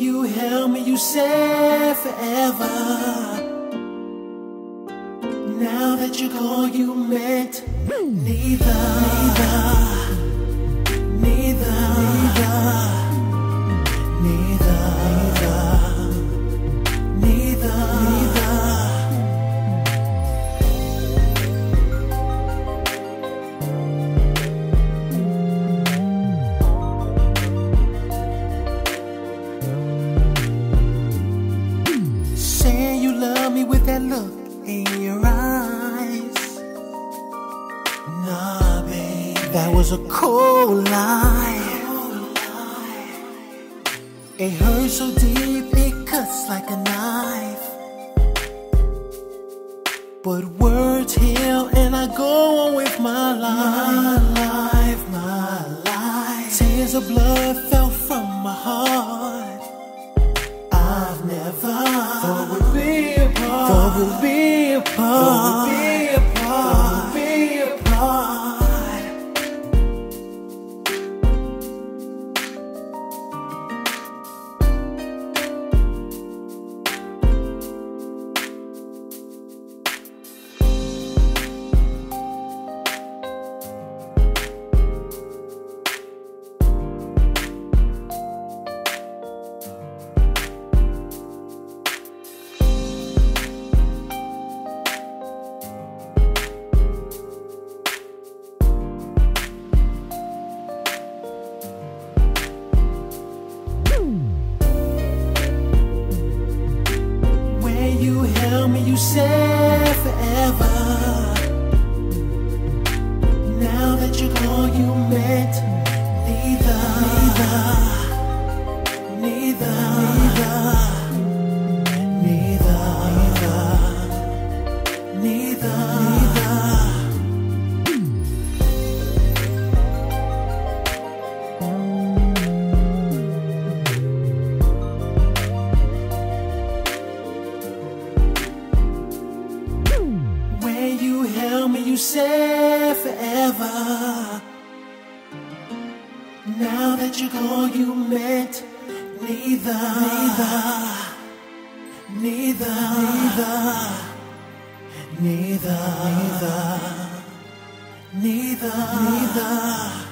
you held me, you said forever. Now that you're gone, you meant neither, neither, me with that look in your eyes. Nah, that was a cold lie. It hurts so deep, it cuts like a knife. But words heal, and I go on with my life. My life, my life. Tears of blood fell from my heart. Said forever. Now that you're gone, you meant neither, neither, neither, neither, held me, you said forever. Now that you're gone, you meant neither, neither, neither, neither, neither, neither, neither.